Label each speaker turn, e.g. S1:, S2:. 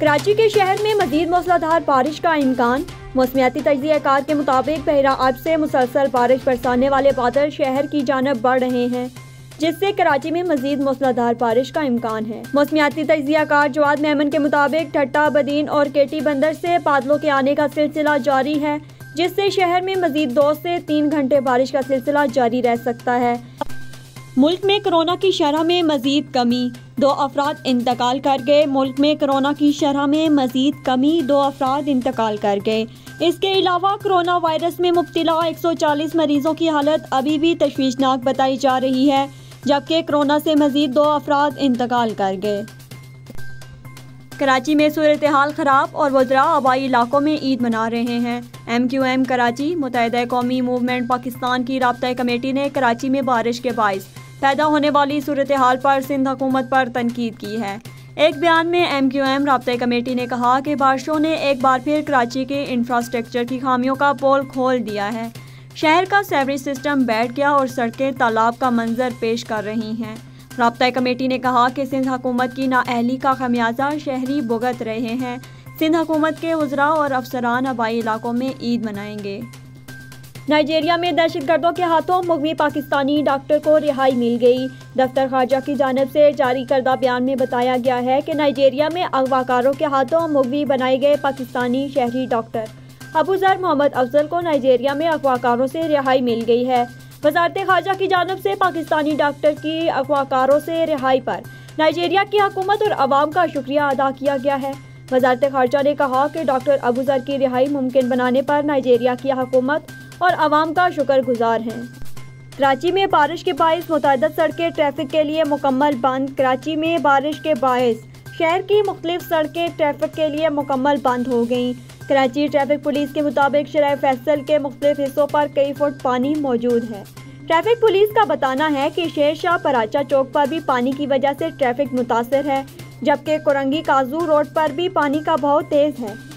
S1: कराची के शहर में मजीद मौसलाधार बारिश का इम्कान। मौसमियाती तजिया कार के मुताबिक बहरा अब से मुसलसल बारिश बरसाने वाले बादल शहर की जानब बढ़ रहे हैं, जिससे कराची में मजीद मौसलाधार बारिश का इम्कान है। मौसमियाती तजिया कार जवाद मेमन के मुताबिक ठट्टा, बदीन और केटी बंदर से बादलों के आने का सिलसिला जारी है, जिससे शहर में मजीद दो से तीन घंटे बारिश का सिलसिला जारी रह सकता है। मुल्क में कोरोना की शरह में मजीद कमी। दो अफराद इंतकाल कर गए। मुल्क में कोरोना की शरह में मजीद कमी। दो अफराद इंतकाल कर गए। इसके अलावा कोरोना वायरस में मुबतला 140 मरीजों की हालत अभी भी तशवीशनाक बताई जा रही है, जबकि कोरोना से मजीद दो अफराद इंतकाल कर गए। कराची में सूरत हाल ख़राब और वजरा आबाई इलाकों में ईद मना रहे हैं। M Q M Karachi, Muttahida Qaumi movement Pakistan की रबता कमेटी ने कराची में बारिश के बायस पैदा होने वाली सूरत हाल पर सिंध हुकूमत पर तनकीद की है। एक बयान में M Q M Rabita committee ने कहा कि बारिशों ने एक बार फिर कराची के इंफ्रास्ट्रक्चर की खामियों का पोल खोल दिया है। शहर का सेवरेज सिस्टम बैठ गया और सड़कें तालाब का मंजर पेश कर रही हैं। रबता कमेटी ने कहा कि सिंध हुकूमत की नाअहली का खमियाजा शहरी भुगत रहे हैं। सिंध हुकूमत के वजरा और अफसरान आबाई इलाकों में ईद मनाएँगे। नाइजीरिया में दहशत गर्दों के हाथों मुगवी पाकिस्तानी डॉक्टर को रिहाई मिल गई। दफ्तर खारजा की जानब से जारी करदा बयान में बताया गया है कि नाइजीरिया में अगवाकारों के हाथों मुगवी बनाए गए पाकिस्तानी शहरी डॉक्टर। अबूजर मोहम्मद अफजल को नाइजीरिया में अगवाकारों से रिहाई मिल गई है। वजारत खारजा की जानब से पाकिस्तानी डॉक्टर की अगवाकारों से रिहाई पर नाइजीरिया की हकूमत और आवाम का शुक्रिया अदा किया गया है। वजारत खारजा ने कहा कि डॉक्टर अबूजर की रिहाई मुमकिन बनाने पर नाइजीरिया की हुकूमत और आवाम का शुक्रगुजार हैं। कराची में बारिश के बायस मुतद सड़कें ट्रैफ़िक के लिए मुकम्मल बंद। कराची में बारिश के बायस, शहर की मुख्तलिफ़ सड़कें ट्रैफ़िक के लिए मुकम्मल बंद हो गईं। कराची ट्रैफ़िक पुलिस के मुताबिक शराय फैसल के मुख्तलिफ़ हिस्सों पर कई फुट पानी मौजूद है। ट्रैफ़िक पुलिस का बताना है कि शेर शाह पराचा चौक पर भी पानी की वजह से ट्रैफ़िक मुतासर है, जबकि कुरंगी काजू रोड पर भी पानी का बहाव तेज़ है।